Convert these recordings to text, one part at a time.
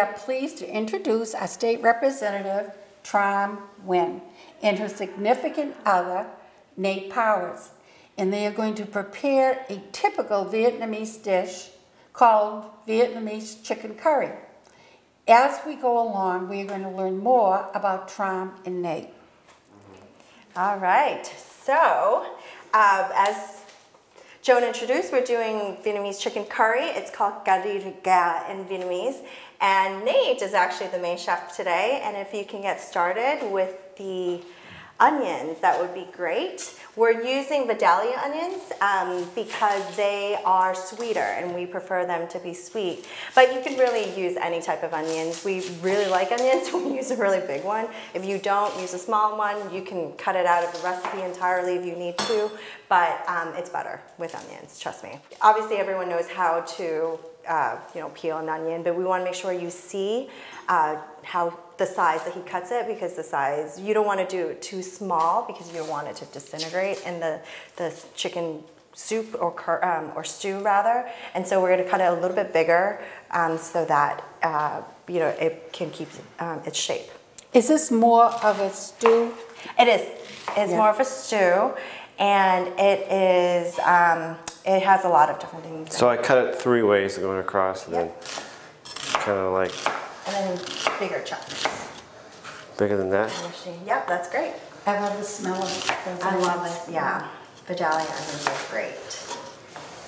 Are pleased to introduce our state representative, Tram Nguyen, and her significant other, Nate Powers. And they are going to prepare a typical Vietnamese dish called Vietnamese chicken curry. As we go along, we are going to learn more about Tram and Nate. All right, so uh, as Joan introduced, we're doing Vietnamese chicken curry. It's called cà ri gà in Vietnamese. And Nate is actually the main chef today. And if you can get started with the onions, that would be great. We're using Vidalia onions um, because they are sweeter and we prefer them to be sweet. But you can really use any type of onions. We really like onions, we use a really big one. If you don't, use a small one. You can cut it out of the recipe entirely if you need to, but um, it's better with onions, trust me. Obviously everyone knows how to uh, you know, peel an onion, but we want to make sure you see uh, how the size that he cuts it because the size, you don't want to do it too small because you don't want it to disintegrate in the, the chicken soup or, um, or stew rather. And so we're going to cut it a little bit bigger um, so that, uh, you know, it can keep um, its shape. Is this more of a stew? It is. It's yeah. more of a stew and it is, um, it has a lot of different things. So I cut it three ways going across and yep. then kind of like and then bigger chunks. Bigger than that? Yep, that's great. I love the smell of those I love it, yeah. Vidalia onions are great.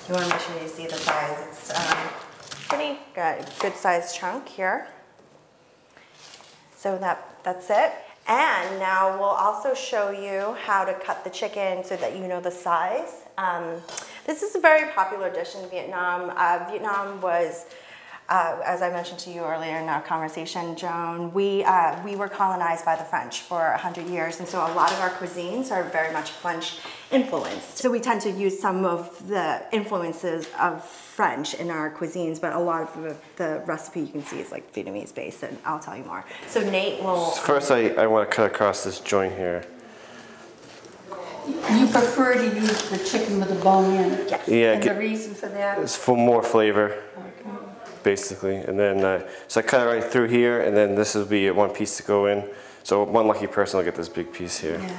You want to make sure you see the size. It's um, pretty good, good sized chunk here. So that, that's it. And now we'll also show you how to cut the chicken so that you know the size. Um, this is a very popular dish in Vietnam. Uh, Vietnam was uh, as I mentioned to you earlier in our conversation, Joan, we, uh, we were colonized by the French for 100 years, and so a lot of our cuisines are very much French influenced. So we tend to use some of the influences of French in our cuisines, but a lot of the, the recipe you can see is like Vietnamese based, and I'll tell you more. So Nate will... First, I, I want to cut across this joint here. You prefer to use the chicken with the bone in? Yes. Yeah. And the reason for that? It's for more flavor basically. And then, uh, so I cut it right through here, and then this will be one piece to go in. So one lucky person will get this big piece here. Yeah.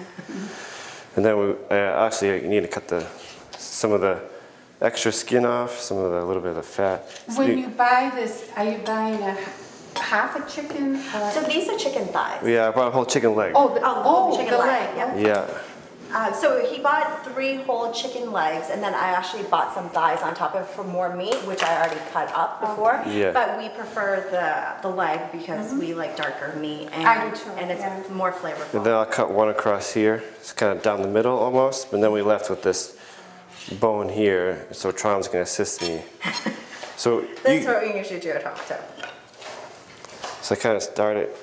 And then we uh, actually need to cut the some of the extra skin off, some of the little bit of the fat. When you buy this, are you buying a half a chicken? So these are chicken thighs. Yeah, I bought a whole chicken leg. Oh, the, oh, oh chicken leg. leg. Yep. Yeah. Uh, so he bought three whole chicken legs, and then I actually bought some thighs on top of for more meat, which I already cut up before. Yeah. But we prefer the the leg because mm -hmm. we like darker meat, and, I do too, and it's yeah. more flavorful. And then I'll cut one across here. It's kind of down the middle almost, and then we left with this bone here. So Tram's gonna assist me. So this is what we usually do at home too. So I kind of start it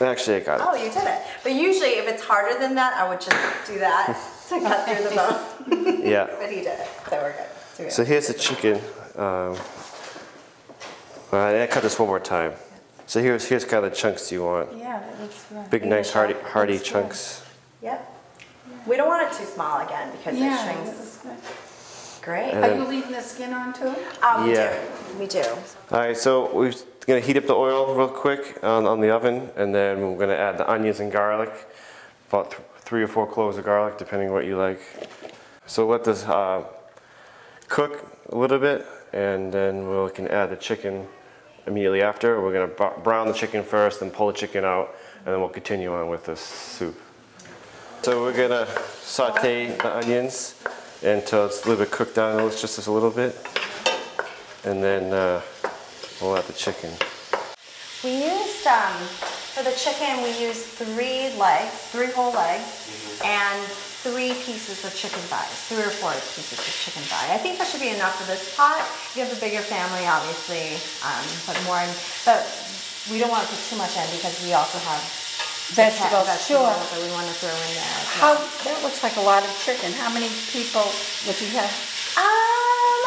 Actually, I got it. Oh, you did it. But usually, if it's harder than that, I would just do that to cut through the bone. yeah. but he did it, so we're good. So here's the chicken. Um, I cut this one more time. So here's here's kind of the chunks you want. Yeah, that looks good. Big, nice, hearty, hearty chunks. Yep. We don't want it too small again because yeah, it shrinks. Great. Are you leaving the skin on too? Um, yeah. We do. We do. All right, so we're gonna heat up the oil real quick on, on the oven, and then we're gonna add the onions and garlic, about th three or four cloves of garlic, depending what you like. So let this uh, cook a little bit, and then we can add the chicken immediately after. We're gonna brown the chicken first, then pull the chicken out, and then we'll continue on with the soup. So we're gonna saute the onions until it's a little bit cooked down just a little bit. And then uh, we'll add the chicken. We used, um, for the chicken, we used three legs, three whole legs, mm -hmm. and three pieces of chicken thighs, three or four pieces of chicken thigh. I think that should be enough for this pot. If you have a bigger family, obviously, um, put more in. But we don't want to put too much in because we also have vegetables, vegetables sure. that we want to throw in there. How, that looks like a lot of chicken. How many people would you have? Um,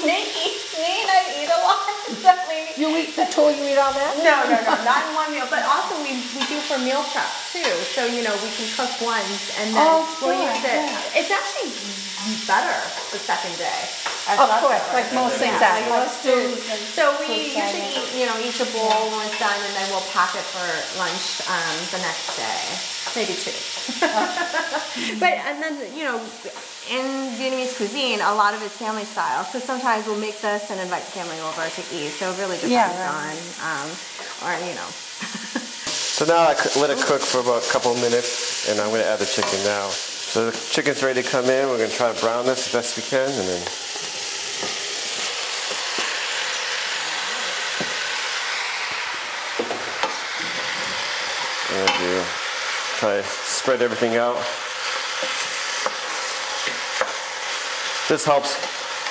Nate eats me and I eat a lot. you eat the two, you eat all that? No, no, no, not in one meal. But also we, we do for meal prep too. So, you know, we can cook once and then oh, we'll sure, use it. Yeah. It's actually better the second day. as Of leftovers. course, like most things Yeah, like like most foods. So we fruits usually eat, you know, each a bowl when it's done, and then we'll pack it for lunch um, the next day, maybe two. but and then you know, in Vietnamese cuisine, a lot of it's family style. So sometimes we'll make this and invite the family over to eat. So it really depends Yeah, on, um, or you know. So now I let it cook for about a couple of minutes, and I'm going to add the chicken now. So the chicken's ready to come in. We're going to try to brown this as best we can, and then. And do try to spread everything out. This helps,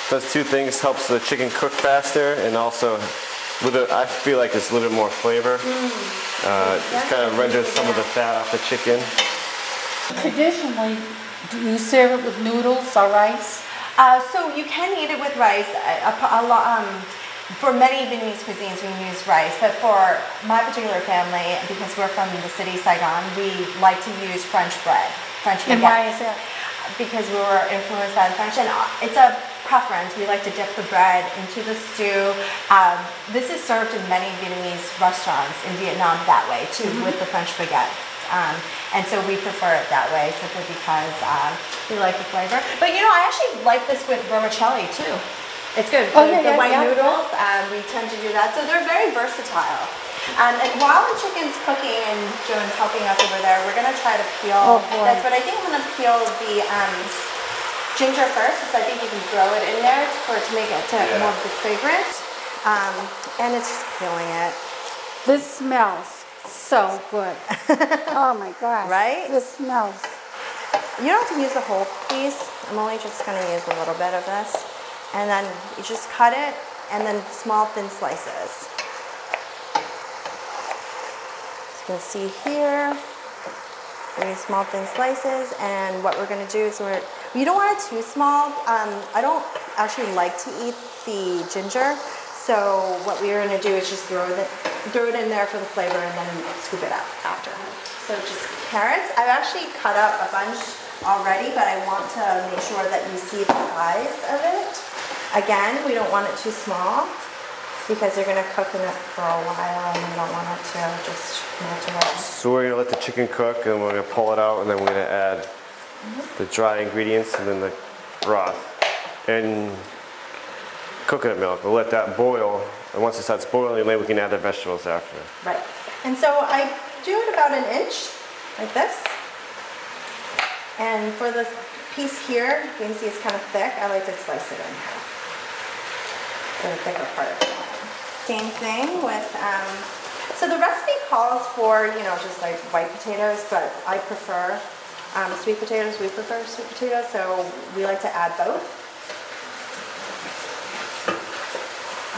does two things, helps the chicken cook faster and also, with it, I feel like it's a little bit more flavor. Uh, it kind of renders some of the fat off the chicken. Traditionally, do you serve it with noodles or rice? Uh, so you can eat it with rice. A, a, a lot, um, for many Vietnamese cuisines, we use rice, but for my particular family, because we're from the city Saigon, we like to use French bread, French And baguette. why is that? Because we were influenced by the French, and uh, it's a preference. We like to dip the bread into the stew. Um, this is served in many Vietnamese restaurants in Vietnam that way too, Mm-hmm. with the French baguette. Um, and so we prefer it that way simply because um, we like the flavor. But you know, I actually like this with vermicelli too. It's good. Oh, the, yeah, the yeah, white yeah. noodles, um, we tend to do that. So they're very versatile. Um, and while the chicken's cooking and Joan's helping us over there, we're gonna try to peel Oh, boy. this. But I think I'm gonna peel the um, ginger first, because I think you can throw it in there for it to make it to Yeah. more of the fragrant. Um, and it's just peeling it. This smells so good. oh my gosh. Right? This smells. You don't have to use the whole piece. I'm only just gonna use a little bit of this. And then you just cut it and then small thin slices. As you can see here, very small thin slices. And what we're gonna do is we're, you don't want it too small. Um, I don't actually like to eat the ginger. So what we're gonna do is just throw it, throw it in there for the flavor and then scoop it out after. So just carrots. I've actually cut up a bunch already, but I want to make sure that you see the size of it. Again, we don't want it too small because they're gonna cook in it for a while and we don't want it to just melt away. So we're gonna let the chicken cook and we're gonna pull it out and then we're gonna add the dry ingredients and then the broth and coconut milk. We'll let that boil and once it starts boiling then we can add the vegetables after. Right. And so I do it about an inch, like this. And for this piece here, you can see it's kind of thick. I like to slice it in half. The thicker part. Same thing with, um, so the recipe calls for, you know, just like white potatoes, but I prefer um, sweet potatoes. We prefer sweet potatoes, so we like to add both.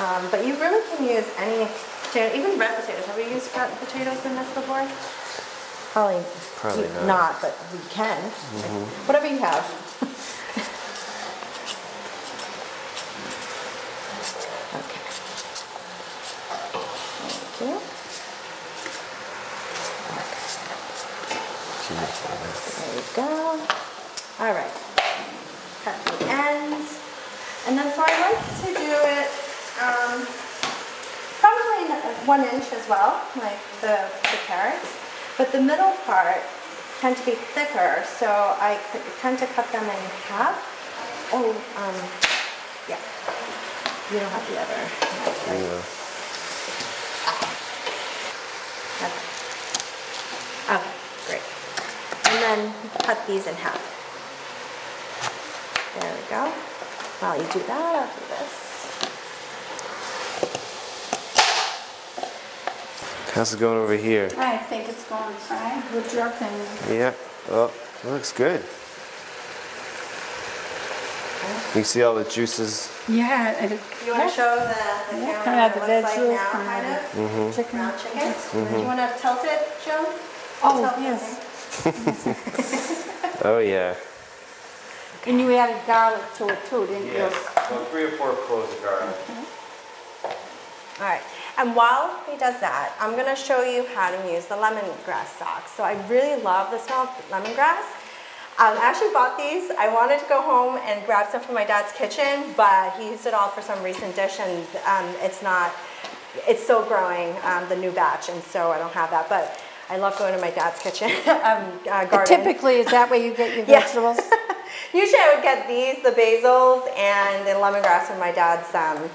Um, but you really can use any potato, even red potatoes. Have we used red potatoes in this before? Probably, Probably you- not. but we can. Whatever you have. There you go. All right. Cut the ends. And then so I like to do it um, probably one inch as well, like the, the carrots. But the middle part tend to be thicker, so I tend to cut them in half. Oh, um, yeah. You don't have the other? Yeah. Okay. Okay, great. And then cut these in half. There we go. While you do that, I'll do this. How's it going over here? I think it's going fine. What's your opinion? Yeah, oh, it looks good. You see all the juices? Yeah, it, You want to show the, the Yeah, camera coming out what the it looks like now, kind of? Mm-hmm. chicken. Ground chicken? Do you want to tilt it, Joan? Oh, Tilt the yes. Thing. Oh yeah. And you added garlic to it too, didn't you? about three or four cloves of garlic. All right, and while he does that, I'm gonna show you how to use the lemongrass stalks. So I really love the smell of lemongrass. Um, I actually bought these. I wanted to go home and grab some from my dad's kitchen, but he used it all for some recent dish, and um, it's not. It's still growing, um, the new batch, and so I don't have that. But I love going to my dad's kitchen um, uh, garden. Typically, is that where you get your vegetables? Usually I would get these, the basils, and the lemongrass from my dad's um,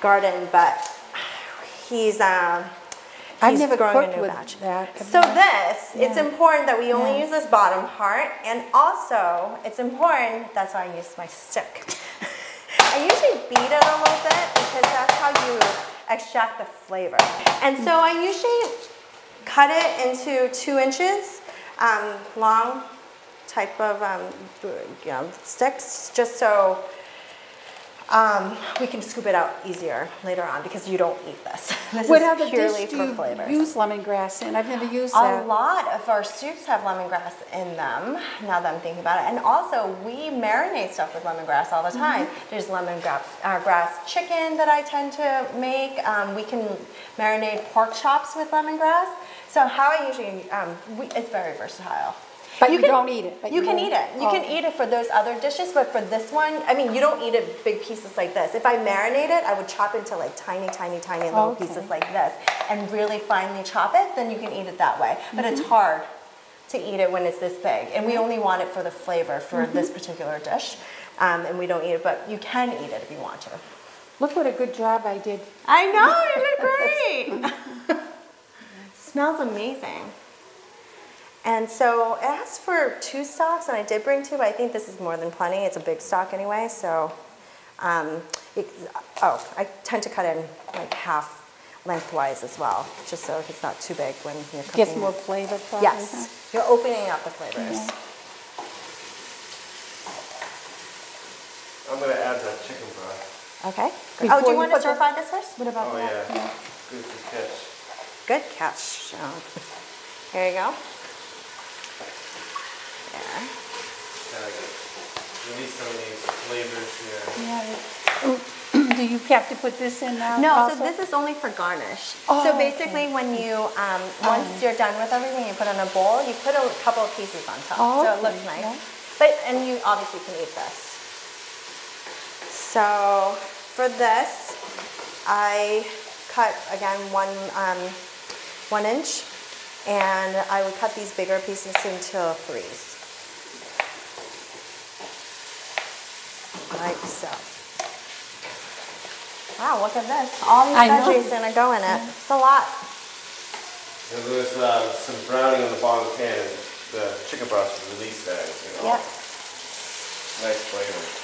garden, but he's um, I've he's never growing a new with batch. that. So this, it's important that we only Yeah. use this bottom part, and also it's important. That's why I use my stick. I usually beat it a little bit because that's how you extract the flavor. And so I usually cut it into two inches um, long type of um, you know, sticks, just so um, we can scoop it out easier later on because you don't eat this. This What is other purely dish do for you flavors. use lemongrass in? I've never used A that. lot of our soups have lemongrass in them, now that I'm thinking about it. And also, we marinate stuff with lemongrass all the Mm-hmm. time. There's lemongrass uh, grass chicken that I tend to make. Um, we can marinate pork chops with lemongrass. So how I usually, um, we, it's very versatile. But you don't eat it, but you you can eat it. You oh, can eat it for those other dishes, but for this one, I mean, you don't eat it big pieces like this. If I marinate it, I would chop into like tiny, tiny, tiny little Okay. pieces like this, and really finely chop it. Then you can eat it that way. But Mm-hmm. it's hard to eat it when it's this big, and we only want it for the flavor for Mm-hmm. this particular dish, um, and we don't eat it. But you can eat it if you want to. Look what a good job I did. I know you did great. Smells amazing. And so it asks for two stalks, and I did bring two, but I think this is more than plenty. It's a big stalk anyway, so. Um, it, oh, I tend to cut in like half lengthwise as well, just so it's not too big when you're cooking. Gets more it. flavor probably. huh? Yes, you're opening up the flavors. Yeah. I'm gonna add the chicken broth. Okay. Before oh, do you you want to put stir fry this first? What about Oh that? yeah, good good catch. Good catch. Sean. Here you go. There. Gotta release some of these flavors here. Yeah. Oh, Do you have to put this in now? No, also? so this is only for garnish. Oh, so basically, when you um, once you're done with everything, you put in a bowl. You put a couple of pieces on top, Oh, so it looks nice. yeah. But and you obviously can eat this. So for this, I cut again one um, one inch, and I would cut these bigger pieces into threes, like so. Wow, look at this. All these I know. veggies gonna go in it. It's a lot. And there's uh, some browning on the bottom of the pan, and the chicken broth will release that. You know, Yep. Nice flavor.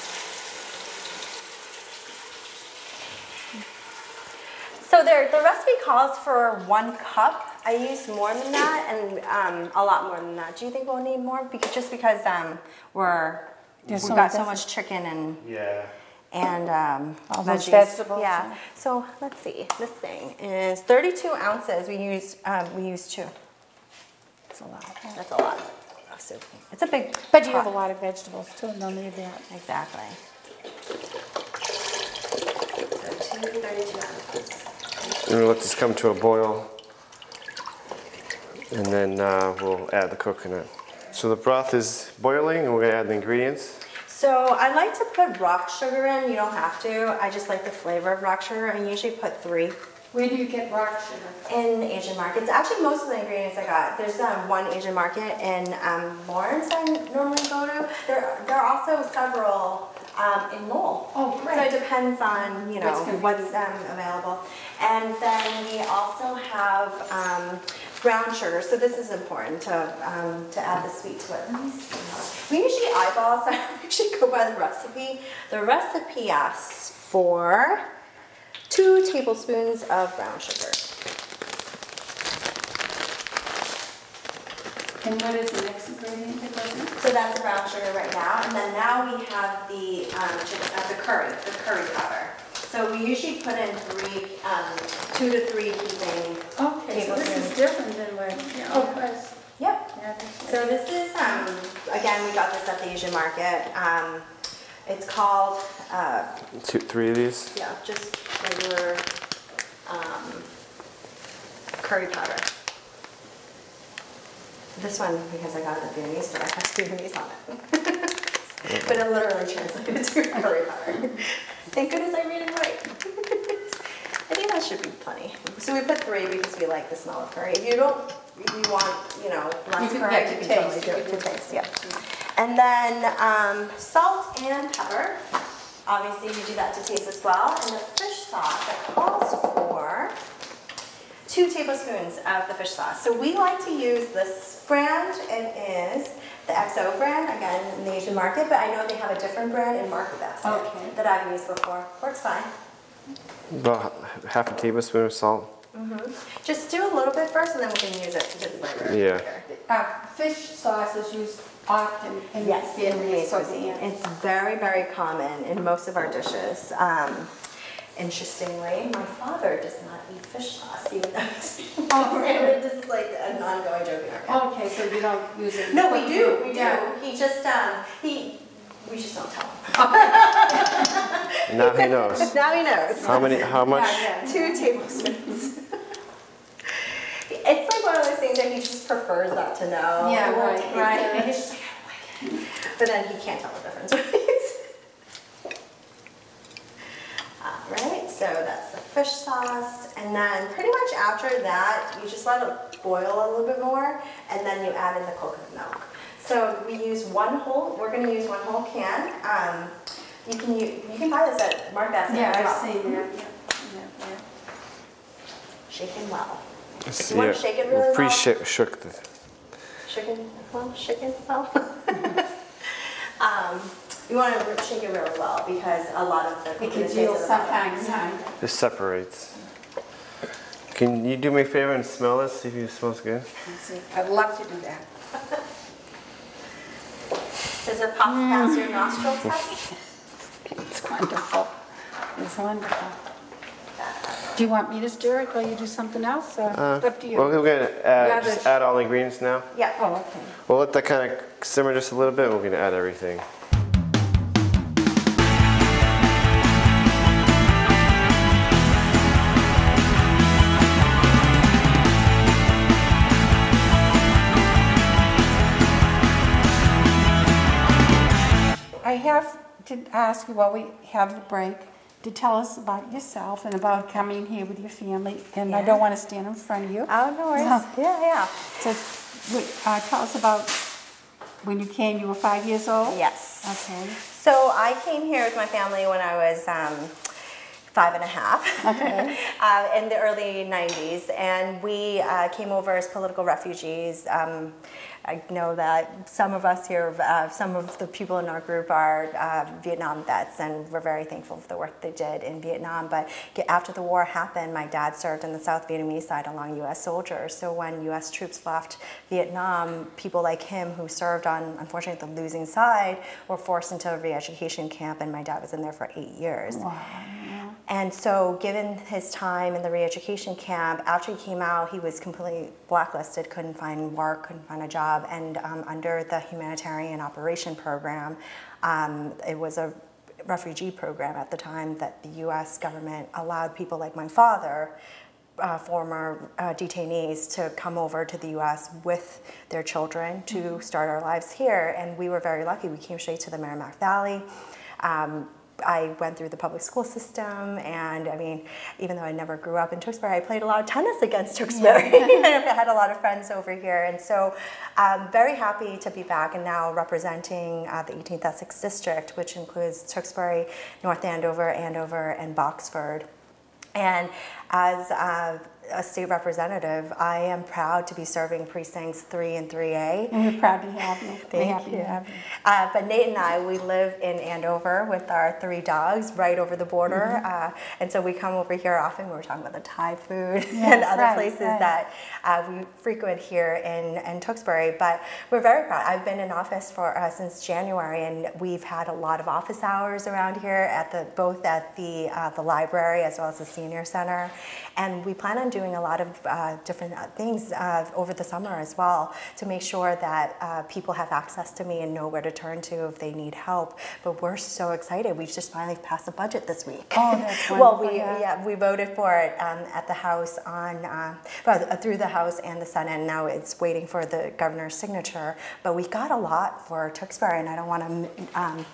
So there, the recipe calls for one cup. I use more than that and um, a lot more than that. Do you think we'll need more? Because just because um, we're There's we've so got much- so much chicken and Yeah. and um, All those veggies. vegetables, Yeah. yeah. So let's see. This thing is 32 ounces. We use um, we use two. That's a lot. That's a lot of soup. It's a big. But you have a lot of vegetables too, no need that. Exactly. So two 32 ounces. We're gonna let this come to a boil, and then uh, we'll add the coconut. So the broth is boiling, and we're gonna add the ingredients. So I like to put rock sugar in. You don't have to. I just like the flavor of rock sugar. I usually put three Where do you get rock sugar? in Asian markets. Actually, most of the ingredients I got. There's um, one Asian market in um, Lawrence I normally go to. There, there are also several um, in Lowell. Oh, great. So it depends on you know What's um, available. And then we also have um, brown sugar. So this is important to um, to add the sweet to it. Let me see. We usually eyeball, so I usually go by the recipe. The recipe asks for two tablespoons of brown sugar. And what is the next ingredient that goes in? So that's the brown sugar right now, and then now we have the um, chicken, uh, the curry, the curry powder. So we usually put in three, um, two to three heaping. Okay, so this is different than what, oh, was. Yep. Yeah, So this is, um, again, we got this at the Asian market. Um, it's called, uh, Two, three of these. yeah, just regular um, curry powder. This one, because I got it at Vietnamese store, has Vietnamese on it. but it literally translated to curry powder. Thank goodness I read it right. I think that should be plenty. So we put three because we like the smell of curry. If you don't, if you want, you know, less You curry, yeah, you to can totally taste. do it to taste, yeah. And then um, salt and pepper. Obviously, you do that to taste as well. And the fish sauce that calls for two tablespoons of the fish sauce. So we like to use this brand. It is the XO brand, again, in the Asian market, but I know they have a different brand in Market Basket Okay. that I've used before. Works fine. About half a tablespoon of salt. Mm -hmm. Just do a little bit first and then we can use it to get flavor. Yeah. later. Uh, fish sauce is used often in Yes, Vietnamese Vietnamese cuisine. cooking. It's very, very common in most of our dishes. Um, interestingly, my father does not eat fish sauce, even though he's Oh, really? This is like an ongoing joke in our family. Okay, so you don't use it? No, we do, we do. Yeah. He just, um, he, we just don't tell him. Now he knows. Now he knows. How many, how much? Yeah, yeah. Two tablespoons. It's like one of those things that he just prefers not to know. Yeah, right, right. it, He's just like, I don't like it. But then he can't tell the difference. so that's the fish sauce. And then pretty much after that, you just let it boil a little bit more and then you add in the coconut milk. So we use one whole, we're gonna use one whole can. Um, you can, u- you can buy this at Market Basket Yeah, as well. I've seen that, yeah, yeah, yeah. Shaken well. Let's You wanna shake it really well? Pre-shook shook the, Shaken well, shaken well. um, you want to shake it really well because a lot of the It coconut can stays feel sometimes, huh? this separates. Can you do me a favor and smell this, see if it smells good? Let's see. I'd love to do that. Does it pop past your nostrils, test? It's wonderful. It's wonderful. Do you want me to stir it while you do something else, or Uh, up to you? Well, we're gonna add, just add all the ingredients now. Yeah. Oh, okay. We'll let that kind of simmer just a little bit, we're gonna add everything. I have to ask you while we have the break, to tell us about yourself and about coming here with your family. And I don't want to stand in front of you. Oh, no worries. No. Yeah, yeah. So, uh, tell us about when you came, you were five years old? Yes. Okay. So I came here with my family when I was um, five and a half Okay. uh, in the early 90s, and we uh, came over as political refugees. Um, I know that some of us here, uh, some of the people in our group are uh, Vietnam vets, and we're very thankful for the work they did in Vietnam. But after the war happened, my dad served in the South Vietnamese side along U.S. soldiers. So when U.S. troops left Vietnam, people like him who served on, unfortunately, the losing side were forced into a re-education camp, and my dad was in there for eight years. Wow. And so, given his time in the re education camp, after he came out, he was completely blacklisted, couldn't find work, couldn't find a job. And um, under the Humanitarian Operation Program, um, it was a refugee program at the time that the US government allowed people like my father. Uh, former uh, detainees to come over to the US with their children to start our lives here. And we were very lucky. We came straight to the Merrimack Valley. Um, I went through the public school system, and I mean, even though I never grew up in Tewksbury, I played a lot of tennis against Tewksbury. and I've had a lot of friends over here, and so I'm very happy to be back and now representing uh, the 18th Essex District, which includes Tewksbury, North Andover, Andover, and Boxford. And as uh, a state representative, I am proud to be serving precincts 3 and 3A. And we're proud to have you. We're Thank happy you. to have you. Uh, but Nate and I, we live in Andover with our three dogs right over the border. Mm-hmm. Uh, and so we come over here often. We were talking about the Thai food Yeah, and other right, places right. that uh, we frequent here in, in Tewksbury. But we're very proud. I've been in office for uh, since January, and we've had a lot of office hours around here at the both at the uh, the library as well as the senior center. And we plan on doing doing a lot of uh, different uh, things uh, over the summer as well to make sure that uh, people have access to me and know where to turn to if they need help. But we're so excited. We just finally passed a budget this week. Oh, that's well, we yeah. yeah we voted for it um, at the House on uh, through the House and the Senate. And now it's waiting for the governor's signature. But we got a lot for Tewksbury, and I don't want to um,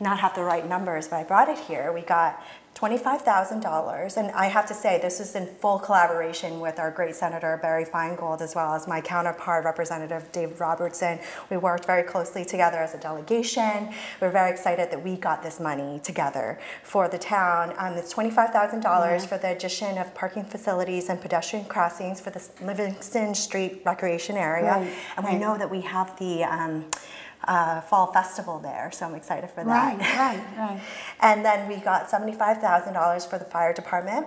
not have the right numbers, but I brought it here. We got $25,000, and I have to say this is in full collaboration with our great Senator Barry Finegold as well as my counterpart, Representative Dave Robertson. We worked very closely together as a delegation. We're very excited that we got this money together for the town. Um, it's $25,000 for the addition of parking facilities and pedestrian crossings for the Livingston Street Recreation Area. Right, And we right. know that we have the um, uh, Fall Festival there, so I'm excited for that. Right, right, right. And then we got $75,000 for the fire department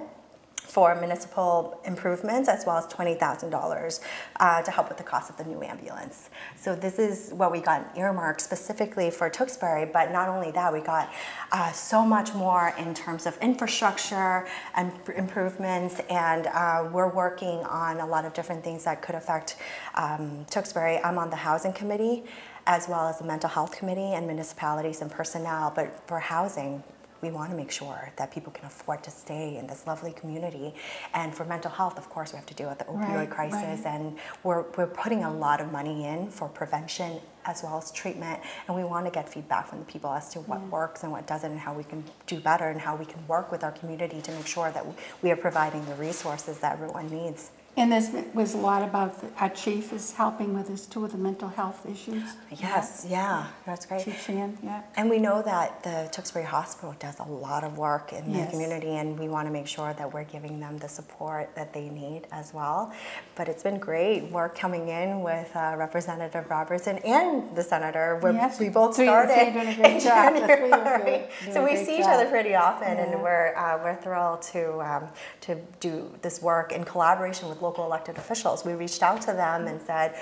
for municipal improvements as well as $20,000 uh, to help with the cost of the new ambulance. So this is what we got earmarked specifically for Tewksbury, but not only that, we got uh, so much more in terms of infrastructure and improvements and uh, we're working on a lot of different things that could affect um, Tewksbury. I'm on the housing committee as well as the mental health committee and municipalities and personnel, but for housing, we want to make sure that people can afford to stay in this lovely community. And for mental health, of course, we have to deal with the opioid Right, crisis, right. and we're, we're putting a lot of money in for prevention as well as treatment. And we want to get feedback from the people as to what mm. works and what doesn't, and how we can do better, and how we can work with our community to make sure that we are providing the resources that everyone needs. And this was a lot about, the- our chief is helping with this too, with the mental health issues. Yes, yeah, that's great. Chief Sheehan, yeah. And we know that the Tewksbury Hospital does a lot of work in the community, and we want to make sure that we're giving them the support that they need as well. But it's been great work coming in with uh, Representative Robertson and the senator. Yes, we both three- three are started doing a great in job. The three of you are January, so we see each other pretty often, Yeah. and we're uh, we're thrilled to um, to do this work in collaboration with local elected officials. We reached out to them and said.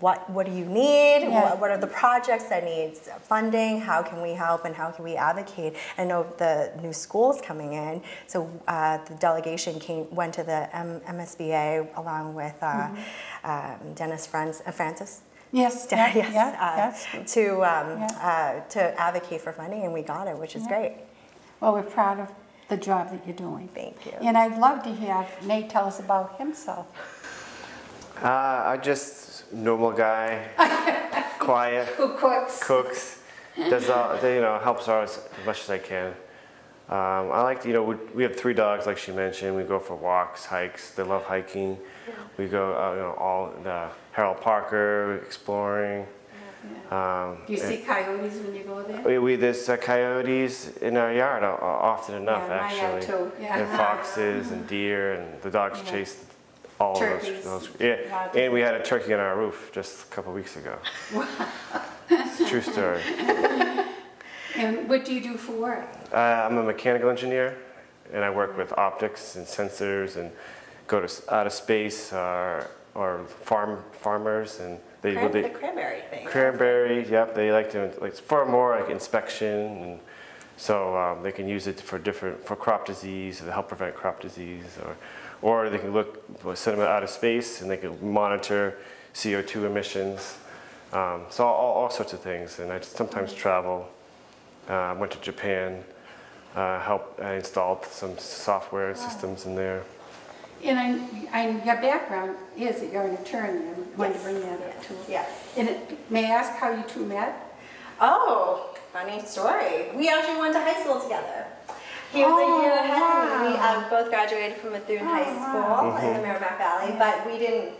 What, what do you need? Yeah. What, what are the projects that needs funding? How can we help and how can we advocate? I know the new schools coming in, so uh, the delegation came went to the M- MSBA along with uh, um, Dennis Franz, uh, Francis. Yes, yes, yeah, yeah, yes. uh, to um, Yeah. uh, to advocate for funding, and we got it, which is great. Well, we're proud of the job that you're doing. Thank you. And I'd love to have Nate tell us about himself. Uh, I just normal guy, quiet, Who cooks? cooks, does all, you know helps out as much as I can. Um, I like to, you know we, we have three dogs like she mentioned. We go for walks, hikes. They love hiking. We go uh, you know all the Harold Parker exploring. Um, Do you see coyotes when you go there? we, we there's uh, coyotes in our yard uh, often enough Yeah, actually, too, yeah. and foxes and deer and the dogs Yeah. chase all Turkeys. of those, those. Yeah, and we had a turkey on our roof just a couple weeks ago. it's a true story. And what do you do for work? Uh, I'm a mechanical engineer, and I work with optics and sensors, and go to s- outer space or or farm farmers, and they, Cran- they the cranberry thing. cranberry. Yep, they like to like for more like inspection, and so um, they can use it for different for crop disease to help prevent crop disease, or or they can look send them out of space and they can monitor CO2 emissions. Um, so all, all sorts of things, and I sometimes travel. Uh, I went to Japan, uh, helped, I installed some software systems in there. And I, I, your background is that you're an attorney. I wanted to bring that up too. Yes. And it, may I ask how you two met? Oh, funny story. We actually went to high school together. He was Oh, a year ahead. of me. We wow. uh, both graduated from Methuen High Oh, School wow. in the Merrimack Valley, but we didn't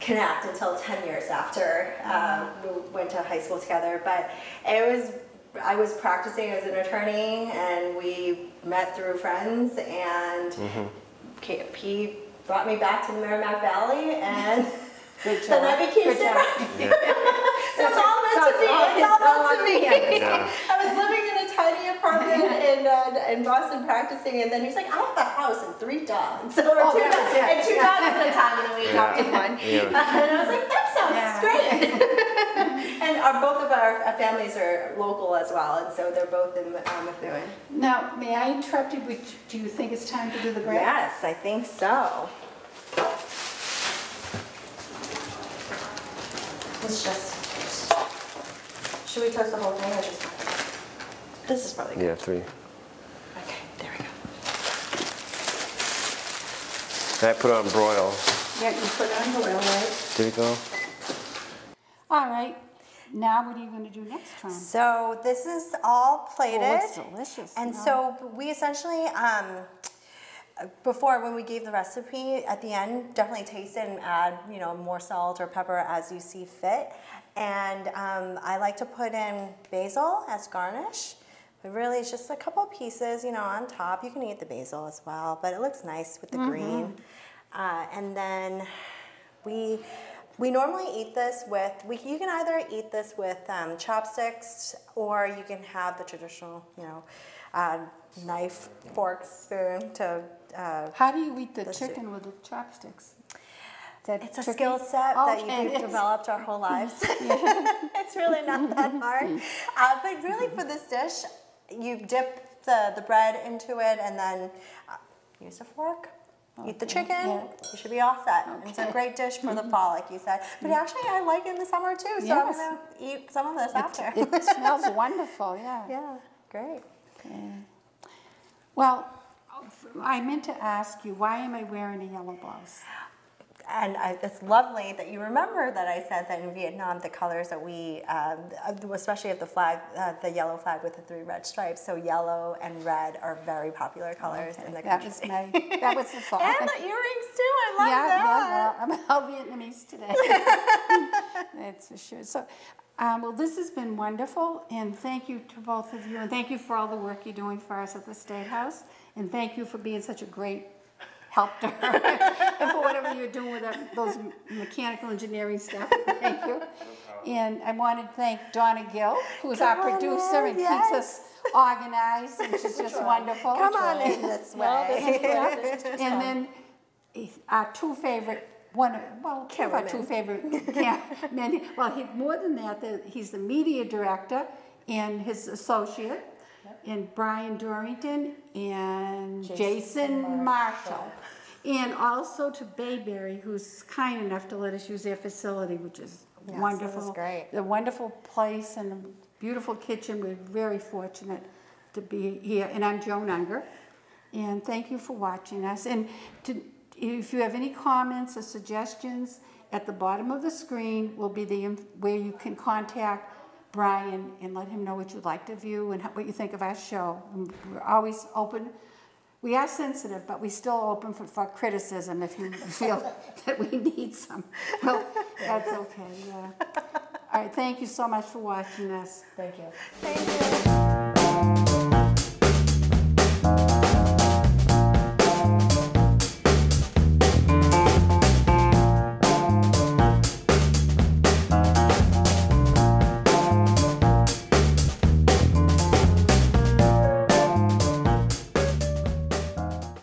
connect until 10 years after um, we went to high school together. But it was, I was practicing as an attorney and we met through friends and K- he brought me back to the Merrimack Valley and Good then. I became Good Sarah. job. So it's all meant So to be. it's It's all- all meant to be. Yeah. I was living in a tiny apartment in uh, in Boston practicing, and then he's like, "I have a house and three dogs, or Oh, two that dogs, was it. and two dogs at a time." And then we Yeah. adopted one, and I was like, "That sounds Yeah. great." And our, both of our uh, families are local as well, and so they're both in uh, Methuen. Now, may I interrupt you? Would- Do you think it's time to do the grant? Yes, I think so. It's just, should we toast the whole thing or just? This is probably good. Yeah, three. Okay, there we go. And I put on broil. Yeah, you put on broil, oil, right? Did it go? All right, now what are you gonna do next time? So this is all plated. Oh, it's delicious. And No. so we essentially, um, before when we gave the recipe at the end, definitely taste it and add, you know, more salt or pepper as you see fit. And um, I like to put in basil as garnish. But really, it's just a couple pieces, you know, on top. You can eat the basil as well, but it looks nice with the green. Uh, and then we we normally eat this with we you can either eat this with um, chopsticks or you can have the traditional you know uh, knife fork spoon to uh, How do you eat the The soup. chicken with the chopsticks? That it's a tricky? skill set that you've developed our whole lives it's really not that hard uh, but really for this dish you dip the, the bread into it and then uh, use a fork Eat the chicken, yeah. you should be all set. It's a great dish for the mm-hmm. fall, like you said. But mm-hmm. actually, I like it in the summer too, so I'm gonna eat some of this after. It smells wonderful, yeah. yeah, great. Well, I meant to ask you, why am I wearing a yellow blouse? And I, it's lovely that you remember that I said that in Vietnam, the colors that we, um, especially of the flag, uh, the yellow flag with the three red stripes, so yellow and red are very popular colors in the That country. was my, that was the thought. and the earrings too, I love Yeah, that. yeah, well, I'm all Vietnamese today. That's for sure. So, um, well, this has been wonderful, and thank you to both of you, and thank you for all the work you're doing for us at the State House, and thank you for being such a great help to her, and for whatever you're doing with that- those mechanical engineering stuff. Thank you. And I want to thank Donna Gill, who's our Come on producer in, and yes. keeps us organized, and she's just wonderful. Come on in this Well, this way. is good. And then our two favorite, one, of- well, two of our two favorite cam- men, well, he, more than that, the- he's the media director and his associate, and Brian Dorrington and Jason Marshall. And also to Bayberry, who's kind enough to let us use their facility, which is is wonderful. great. A wonderful place and a beautiful kitchen. We're very fortunate to be here. And I'm Joan Unger. And thank you for watching us. And to, if you have any comments or suggestions, at the bottom of the screen will be the where you can contact Brian and let him know what you'd like to view and what you think of our show. We're always open. We are sensitive, but we still open for, for criticism if you feel that we need some. Well, that's okay, yeah. All right, thank you so much for watching us. Thank you. Thank you.